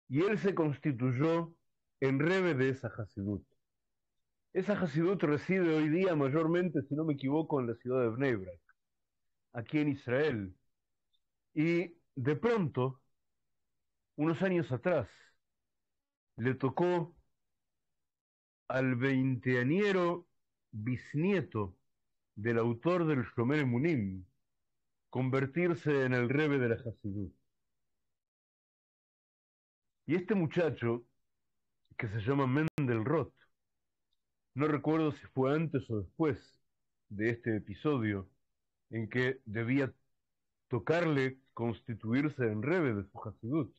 Y él se constituyó en Rebe de esa Hasidut. Esa Hasidut reside hoy día mayormente, si no me equivoco, en la ciudad de Bnei aquí en Israel. Y de pronto, unos años atrás, le tocó al veinteañero bisnieto del autor del Shomer Munim convertirse en el rebe de la Hasidut. Y este muchacho, que se llama Mendel Roth, no recuerdo si fue antes o después de este episodio en que debía tocarle constituirse en rebe de su Hasidut.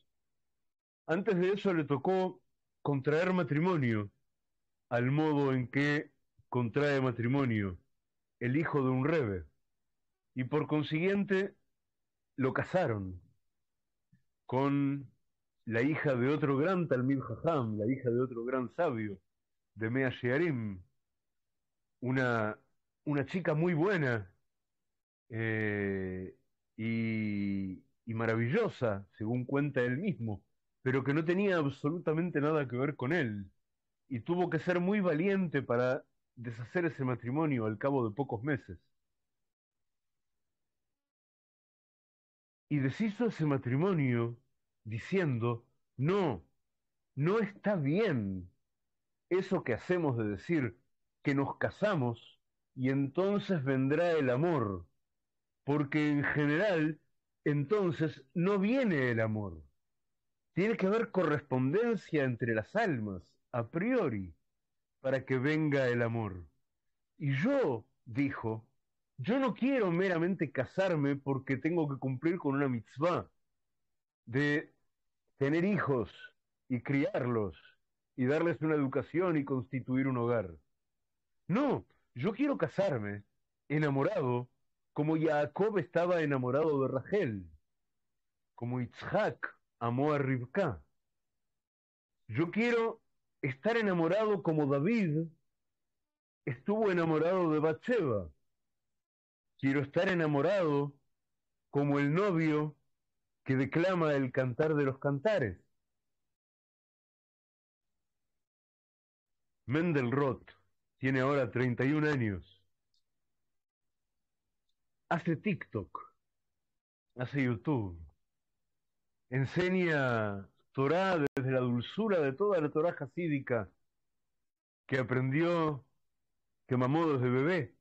Antes de eso le tocó contraer matrimonio, al modo en que contrae matrimonio el hijo de un rebe, y por consiguiente lo casaron con la hija de otro gran Talmid Jajam, la hija de otro gran sabio, de Mea Shearim, una, una chica muy buena eh, y, y maravillosa, según cuenta él mismo, pero que no tenía absolutamente nada que ver con él, y tuvo que ser muy valiente para deshacer ese matrimonio al cabo de pocos meses. Y deshizo ese matrimonio diciendo, no, no está bien eso que hacemos de decir que nos casamos y entonces vendrá el amor, porque en general entonces no viene el amor. Tiene que haber correspondencia entre las almas, a priori, para que venga el amor. Y yo, dijo, yo no quiero meramente casarme porque tengo que cumplir con una mitzvah de tener hijos y criarlos y darles una educación y constituir un hogar. No, yo quiero casarme enamorado como Jacob estaba enamorado de Rachel, como Itzhak amó a Rivka. Yo quiero estar enamorado como David estuvo enamorado de Bathsheba. Quiero estar enamorado como el novio que declama el cantar de los cantares. Mendel Roth tiene ahora 31 años hace TikTok, hace YouTube, enseña Torah desde la dulzura de toda la Torah hasídica que aprendió, que mamó desde bebé.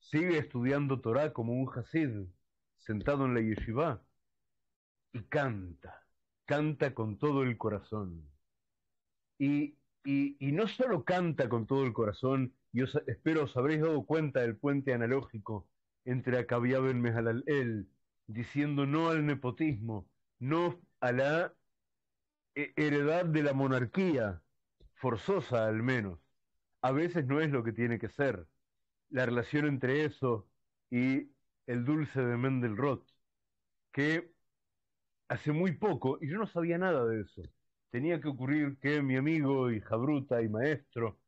Sigue estudiando Torah como un hasid, sentado en la yeshiva, y canta, canta con todo el corazón. Y, y, no solo canta con todo el corazón, y os, espero os habréis dado cuenta del puente analógico entre Akabiab y Mehalalel, diciendo no al nepotismo, no a la heredad de la monarquía, forzosa al menos. A veces no es lo que tiene que ser. La relación entre eso y el dulce de Mendelrot, que hace muy poco, y yo no sabía nada de eso, tenía que ocurrir que mi amigo y jabruta y maestro,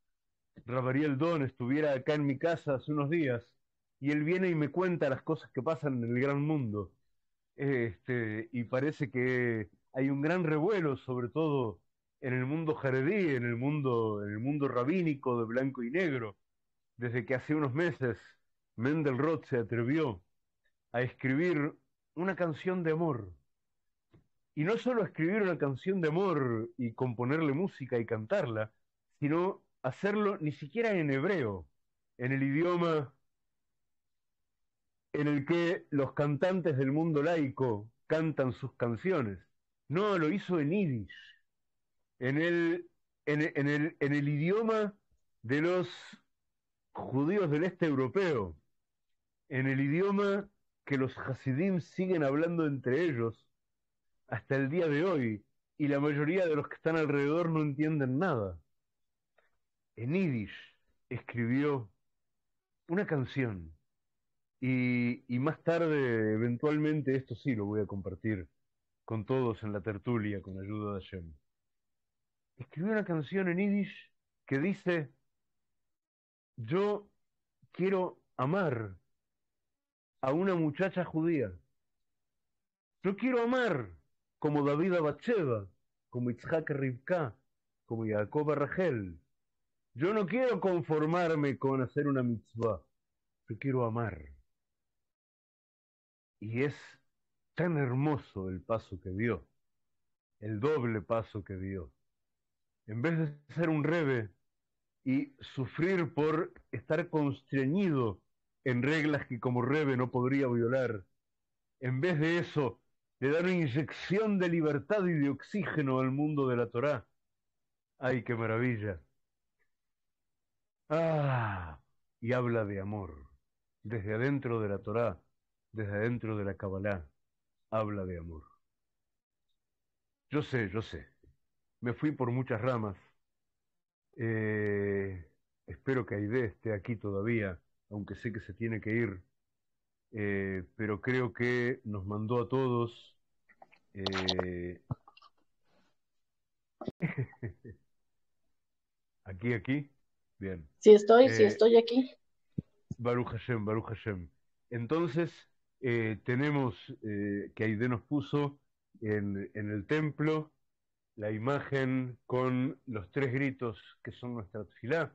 Rabariel Don, estuviera acá en mi casa hace unos días, y él viene y me cuenta las cosas que pasan en el gran mundo. Este, y parece que hay un gran revuelo, sobre todo en el mundo jaredí, en el mundo, en el mundo rabínico de blanco y negro, desde que hace unos meses Mendelrot se atrevió a escribir una canción de amor. Y no solo escribir una canción de amor y componerle música y cantarla, sino hacerlo ni siquiera en hebreo, en el idioma en el que los cantantes del mundo laico cantan sus canciones. No, lo hizo en yiddish, en el, en, en, el, en el idioma de los judíos del este europeo, en el idioma que los hasidim siguen hablando entre ellos hasta el día de hoy, y la mayoría de los que están alrededor no entienden nada. En yiddish escribió una canción y, más tarde, eventualmente, esto sí lo voy a compartir con todos en la tertulia, con ayuda de Hashem. Escribió una canción en Yiddish que dice, yo quiero amar a una muchacha judía. Yo quiero amar como David a Bathsheba, como Itzhak a como Jacob a Rachel. Yo no quiero conformarme con hacer una mitzvah. Yo quiero amar. Y es tan hermoso el paso que dio, el doble paso que dio. En vez de ser un rebe y sufrir por estar constreñido en reglas que como rebe no podría violar, en vez de eso, le da una inyección de libertad y de oxígeno al mundo de la Torá. ¡Ay, qué maravilla! ¡Ah! Y habla de amor, desde adentro de la Torá desde adentro de la Kabbalah, habla de amor. Yo sé, yo sé, me fui por muchas ramas. Eh, espero que Aide esté aquí todavía, aunque sé que se tiene que ir, eh, pero creo que nos mandó a todos. Eh... aquí, aquí, bien. Sí estoy, sí estoy aquí. Baruch Hashem, Baruch Hashem. Entonces, eh, tenemos eh, que Aide nos puso en, en, el templo la imagen con los tres gritos que son nuestra tfilá.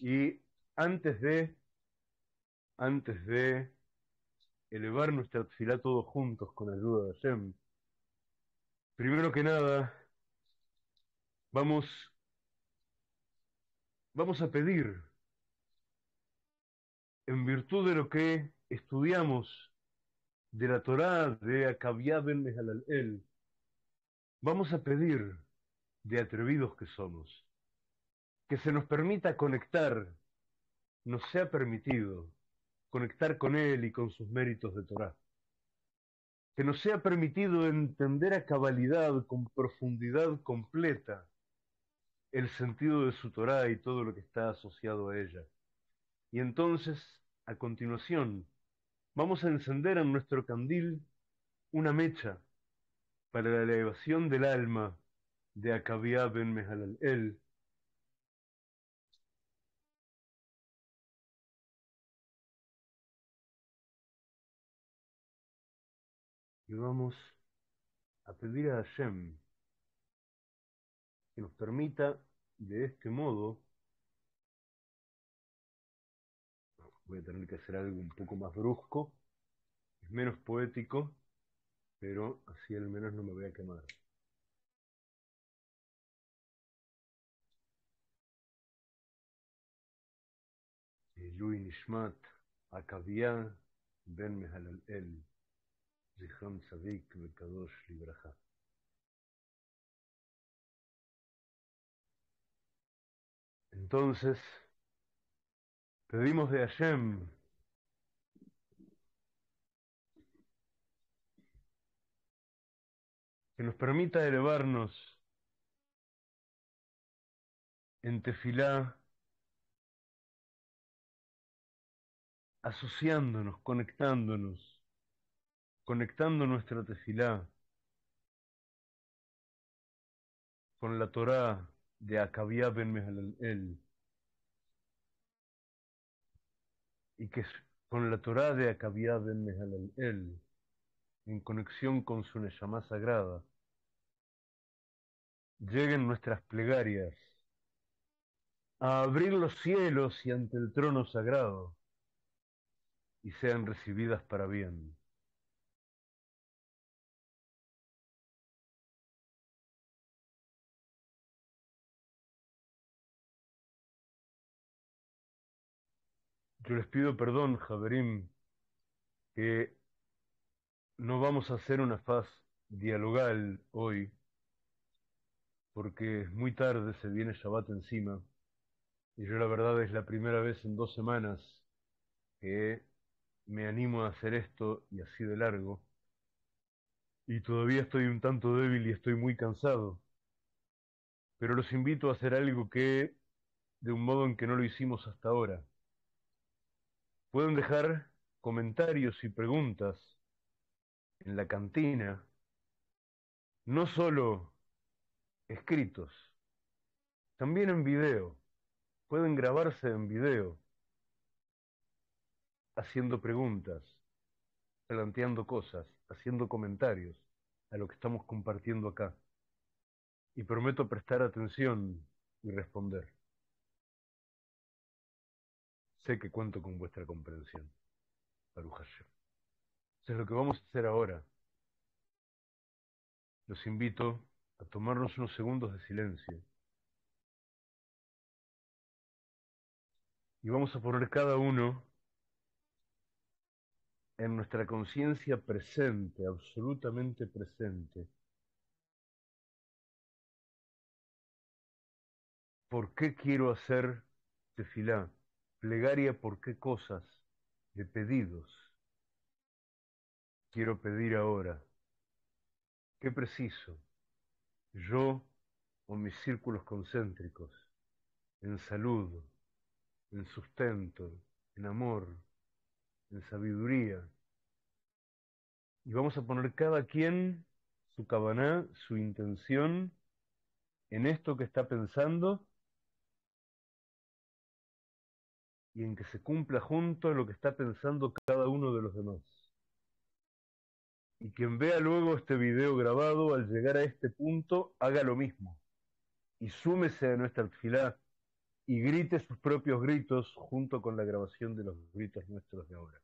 Y antes de, antes de elevar nuestra tfilá todos juntos con ayuda de Hashem, primero que nada, vamos, vamos a pedir, en virtud de lo que estudiamos de la Torá de Akabia ben el, vamos a pedir de atrevidos que somos, que se nos permita conectar, nos sea permitido conectar con Él y con sus méritos de Torá. Que nos sea permitido entender a cabalidad, con profundidad completa, el sentido de su Torá y todo lo que está asociado a ella. Y entonces, a continuación, vamos a encender en nuestro candil una mecha para la elevación del alma de Akabia ben Mehalalel, y vamos a pedir a Hashem que nos permita de este modo, voy a tener que hacer algo un poco más brusco, es menos poético, pero así al menos no me voy a quemar. Yui Nishmat, Akavia, Ben Mehalal El. Entonces, pedimos de Hashem que nos permita elevarnos en tefilá, asociándonos, conectándonos conectando nuestra tefilá con la Torá de Akabia ben Mehalel y que con la Torá de Akabia ben Mehalel en conexión con su Neshama sagrada, lleguen nuestras plegarias a abrir los cielos y ante el trono sagrado y sean recibidas para bien. Yo les pido perdón, Javerim, que no vamos a hacer una faz dialogal hoy, porque es muy tarde, se viene Shabbat encima, y yo la verdad es la primera vez en dos semanas que me animo a hacer esto y así de largo, y todavía estoy un tanto débil y estoy muy cansado, pero los invito a hacer algo que, de un modo en que no lo hicimos hasta ahora, pueden dejar comentarios y preguntas en la cantina, no solo escritos, también en video. Pueden grabarse en video, haciendo preguntas, planteando cosas, haciendo comentarios a lo que estamos compartiendo acá. Y prometo prestar atención y responder. Sé que cuento con vuestra comprensión. Baruch. Entonces lo que vamos a hacer ahora, los invito a tomarnos unos segundos de silencio. Y vamos a poner cada uno en nuestra conciencia presente, absolutamente presente. ¿Por qué quiero hacer tefilá? Plegaria por qué cosas, de pedidos. Quiero pedir ahora. ¿Qué preciso? Yo o mis círculos concéntricos, en salud, en sustento, en amor, en sabiduría. Y vamos a poner cada quien su cabaná, su intención en esto que está pensando y en que se cumpla junto lo que está pensando cada uno de los demás. Y quien vea luego este video grabado, al llegar a este punto, haga lo mismo. Y súmese a nuestra fila y grite sus propios gritos junto con la grabación de los gritos nuestros de ahora.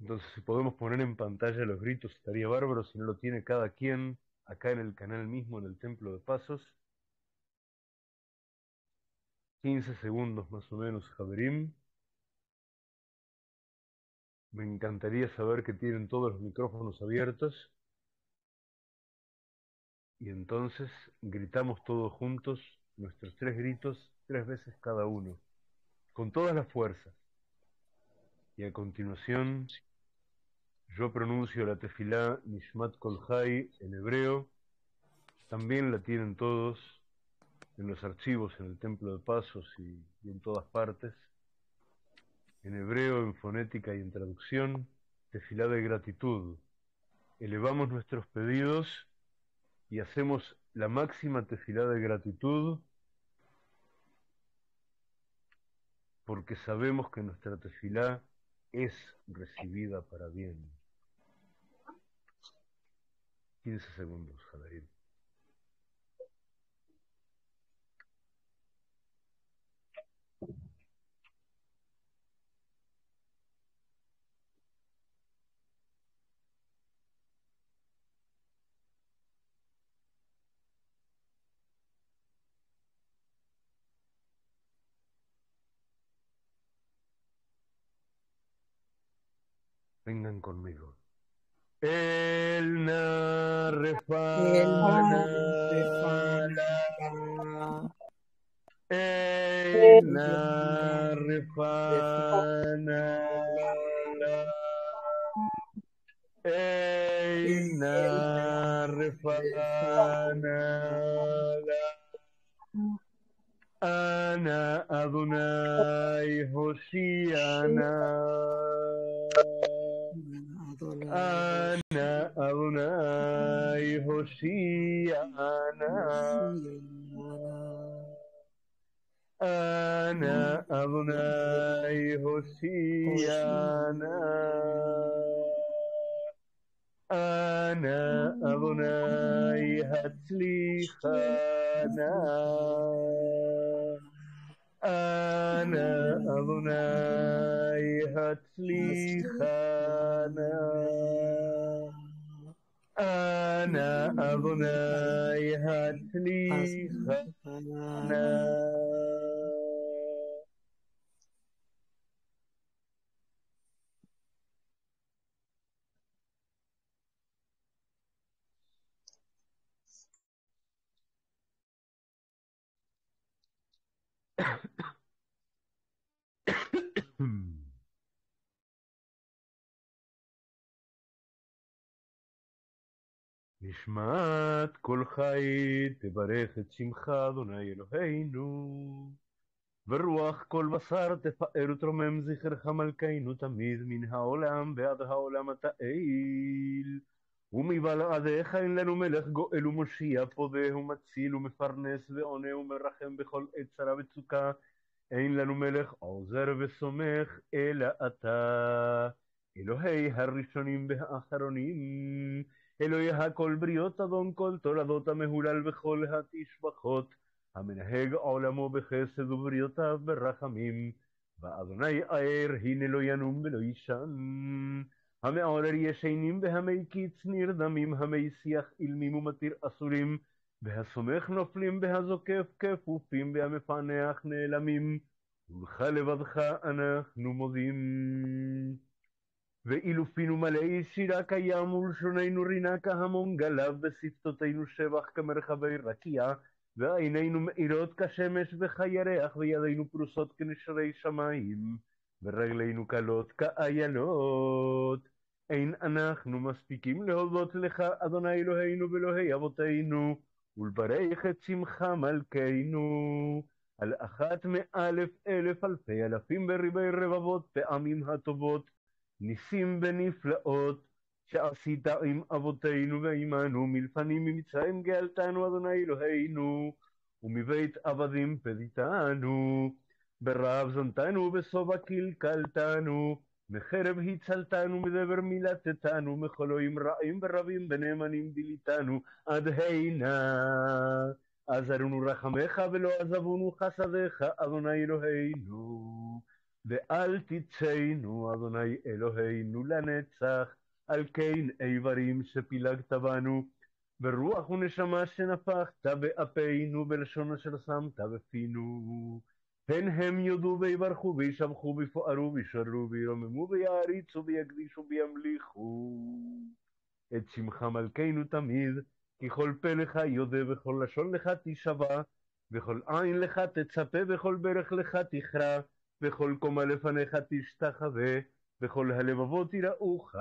Entonces, si podemos poner en pantalla los gritos, estaría bárbaro. Si no lo tiene cada quien acá en el canal mismo, en el Templo de Pasos. 15 segundos más o menos, Javerim. Me encantaría saber que tienen todos los micrófonos abiertos. Y entonces gritamos todos juntos nuestros tres gritos tres veces cada uno, con todas las fuerzas. Y a continuación yo pronuncio la tefilá Nishmat Kolhai en hebreo. También la tienen todos en los archivos en el Templo de Pasos y, en todas partes. En hebreo, en fonética y en traducción, tefilá de gratitud. Elevamos nuestros pedidos y hacemos la máxima tefilá de gratitud porque sabemos que nuestra tefilá es recibida para bien. 15 segundos, Javier. Vengan conmigo. El narrefana. El narrefana. El narrefana. Ana Adonai Hoshiana. Ana Adonai Hoshiana. Ana Adonai Hoshiana. Ana Adonai Hatzlichana. Ana Adonai Hatzlichana. Ana Adonai Hatzlichana. נשמעת כל חי תברך את שמך אדוני אלוהינו. ורוח כל בשר תפאר ותרומם זכרך מלכנו תמיד מן העולם ועד העולם אתה אל ומבלעדיך אין לנו מלך גואל ומושיע פודה ומציל ומפרנס ועונה ומרחם בכל עת צרה וצוקה אין לנו מלך עוזר וסומך אלא אתה. אלוהי הראשונים והאחרונים אלוהי הכל בריות אדון כל תולדות המהולל בכל התשבחות המנהג עולמו בחסד ובריותיו ברחמים ואדוני ער הנה לא ינום ולא יישן. המעורר ישנים והמי קיץ נרדמים המי שיח אילמים ומתיר אסורים והסומך נופלים והזוקף כפופים והמפענח נעלמים. ולך לבדך אנחנו מודים. ואילופינו מלאי שירה קיים ולשוננו רינה כהמון גליו ושפתותינו שבח כמרחבי רקיע. ועינינו מאירות כשמש וכירח וידינו פרוסות כנשרי שמיים. ורגלינו קלות כאיילות אין אנחנו מספיקים להודות לך אדוני אלוהינו ואלוהי אבותינו ולברך את שמך מלכנו על אחת מאלף אלף אלפי אלפים בריבי רבבות פעמים הטובות ניסים ונפלאות שעשית עם אבותינו ועמנו מלפנים ממצרים גאלתנו אדוני אלוהינו ומבית עבדים פדיתנו ברעב זנתנו ובשובע קלקלתנו מחרב הצלתנו מדבר מילתתנו מחולואים רעים ורבים ונאמנים ביליתנו עד הנה. עזרנו רחמך ולא עזבונו חסדיך אדוני אלוהינו. ואל תצאנו אדוני אלוהינו לנצח. על כן איברים שפילגת בנו ברוח ונשמה שנפחת באפינו בלשון אשר שמת בפינו פן הם יודו ויברכו וישבחו ויפוארו וישרו וירוממו ויעריצו ויקדישו וימליכו. את שמך מלכנו תמיד כי כל פה לך יודה וכל לשון לך תשבע וכל עין לך תצפה וכל ברך לך תכרע וכל קומה לפניך תשתחווה וכל הלבבות יראוך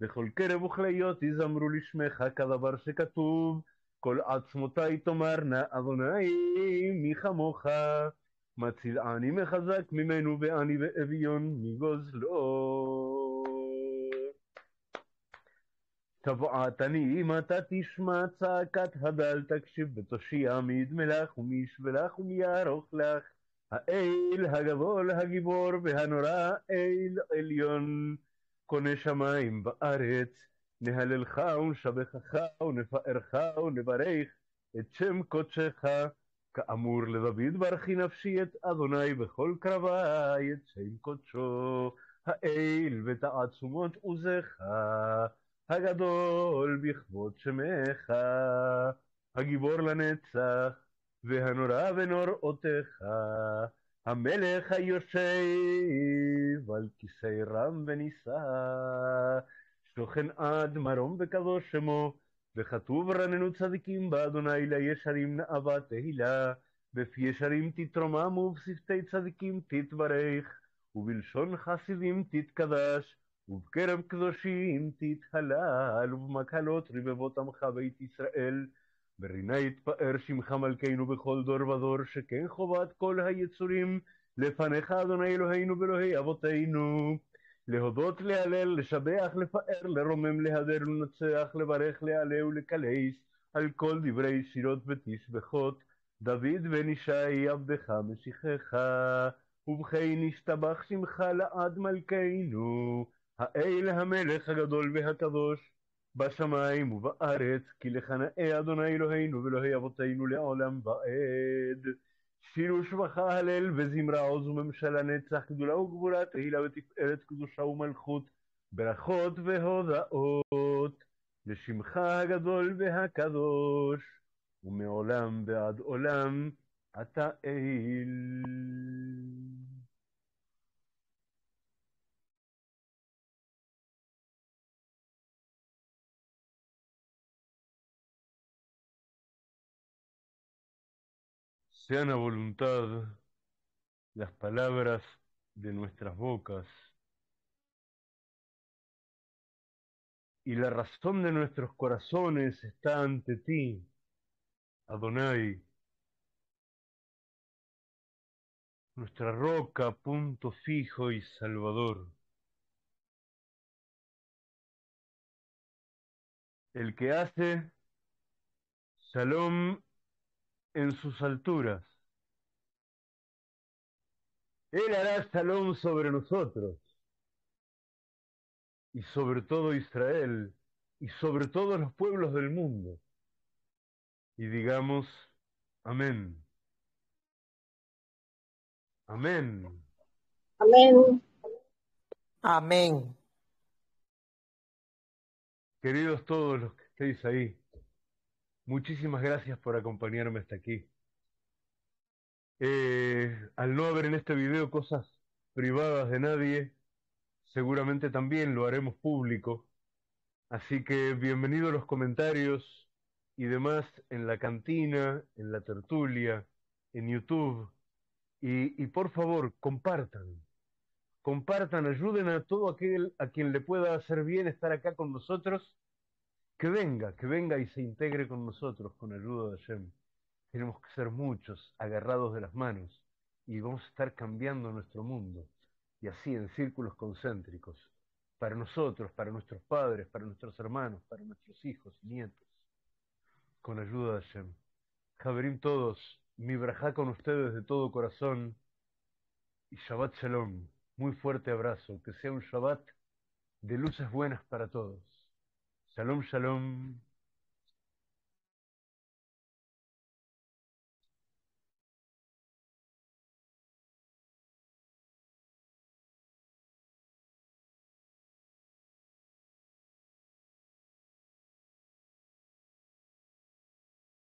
וכל קרב וכליות יזמרו לשמך כדבר שכתוב כל עצמותי תאמרנה אדוני מי כמוך מציל עני מחזק ממנו ועני ואביון מגוזלו. תבעתני אם אתה תשמע צעקת הדל תקשיב ותושיע מידמלך ומישבלך ומיערוך לך. האל הגבול הגיבור והנורא אל עליון. קונה שמיים בארץ נהללך ונשבחך ונפארך ונברך את שם קודשך כאמור לדוד ברכי נפשי את אדוני בכל קרבי את שם קודשו האל ותעצומות עוזך הגדול בכבוד שמך הגיבור לנצח והנורא בנוראותיך המלך היושב על כיסא רם ונישא, שוכן עד מרום וקדוש שמו, וכתוב רננו צדיקים באדוני לישרים נאווה תהילה, בפי ישרים תתרומם ובשפתי צדיקים תתברך, ובלשון חסידים תתקדש, ובקרב קדושים תתהלל, ובמקהלות רבבות עמך בית ישראל. ברינה יתפאר שמך מלכנו בכל דור ודור, שכן חובת כל היצורים לפניך אדוני אלוהינו ואלוהי אבותינו. להודות, להלל, לשבח, לפאר, לרומם, להדר, לנצח, לברך, להעלה ולקלס על כל דברי שירות ותשבחות. דוד בן ישי עבדך משיחך, ובכן נשתבח שמך לעד מלכנו, האל המלך הגדול והקדוש. בשמיים ובארץ, כי לך נאה אדוני אלוהינו ואלוהי אבותינו לעולם ועד. שירו שבחה הלל וזמרה עוז וממשלה נצח, גדולה וגבורה, תהילה ותפארת, קדושה ומלכות, ברכות והודאות, לשמך הגדול והקדוש, ומעולם ועד עולם אתה אל. A voluntad las palabras de nuestras bocas y la razón de nuestros corazones está ante ti, Adonai, nuestra roca, punto fijo y salvador. El que hace Shalom en sus alturas. Él hará salón sobre nosotros y sobre todo Israel y sobre todos los pueblos del mundo. Y digamos, amén. Amén. Amén. Amén. Queridos todos los que estéis ahí, Muchísimas gracias por acompañarme hasta aquí. Eh, al no haber en este video cosas privadas de nadie, seguramente también lo haremos público. Así que bienvenido a los comentarios y demás en la cantina, en la tertulia, en YouTube. Y, y por favor, compartan. Compartan, ayuden a todo aquel a quien le pueda hacer bien estar acá con nosotros que venga, que venga y se integre con nosotros con ayuda de Hashem. Tenemos que ser muchos, agarrados de las manos, y vamos a estar cambiando nuestro mundo, y así en círculos concéntricos, para nosotros, para nuestros padres, para nuestros hermanos, para nuestros hijos y nietos, con ayuda de Hashem. Javerim todos, mi braja con ustedes de todo corazón, y Shabbat Shalom, muy fuerte abrazo, que sea un Shabbat de luces buenas para todos. Shalom, shalom.